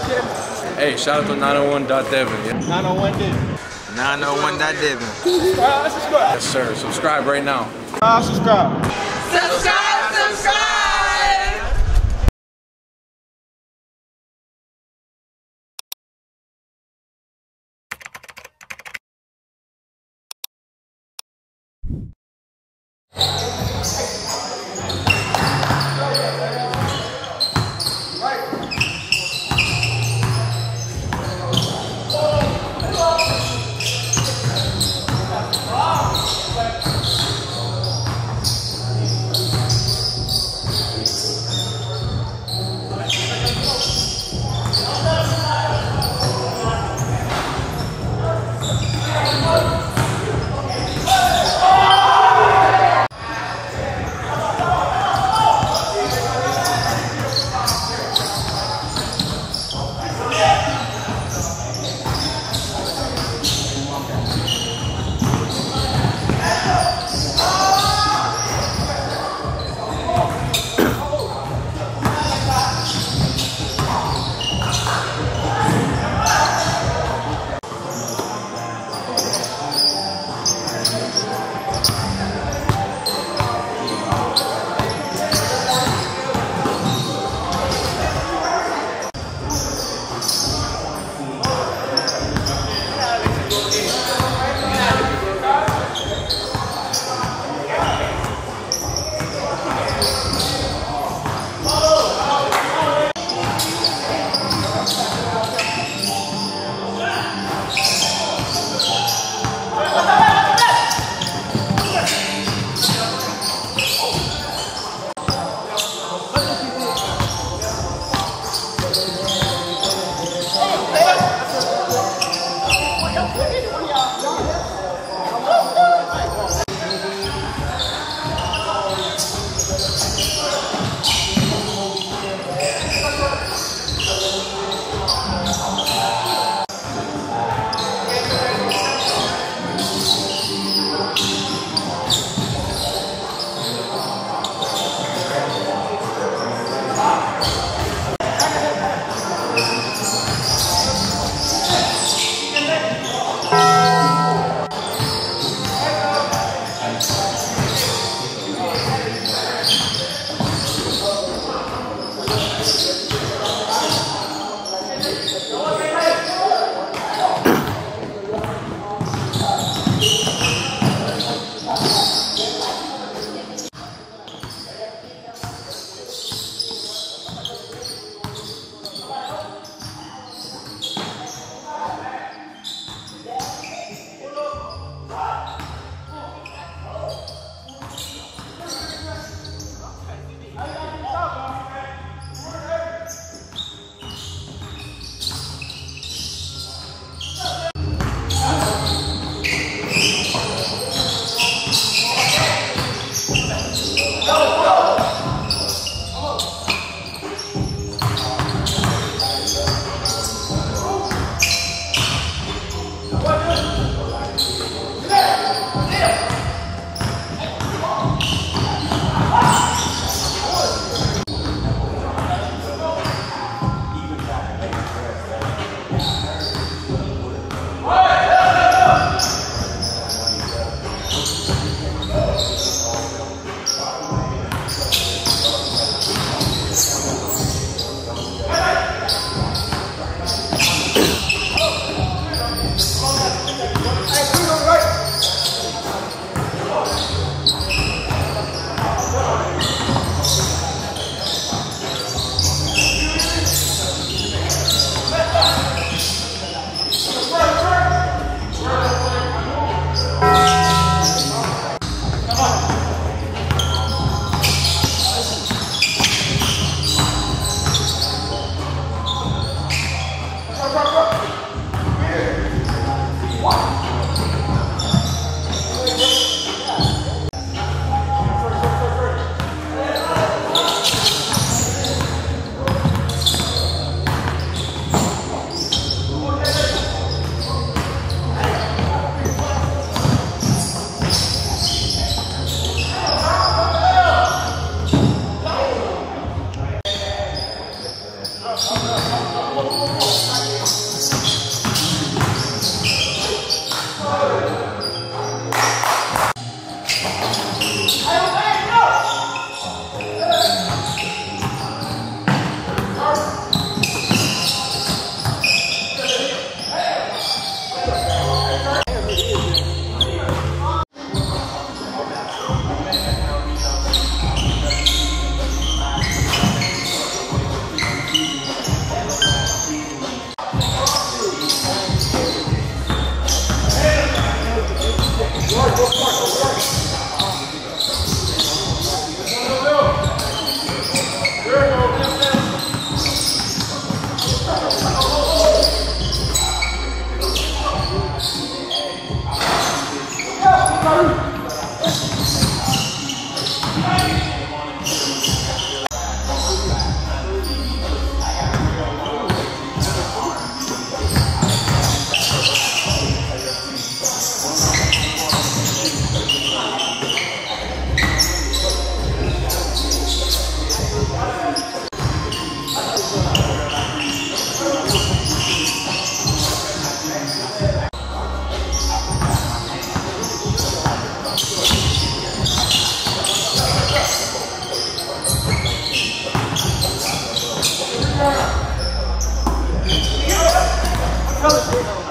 901.devin. Hey, shout out to 901.devin. Yeah. 901 Devin. 901 Devin. Subscribe, subscribe. Yes, sir. Subscribe right now. Uh, subscribe. Subscribe, subscribe. help me! Right.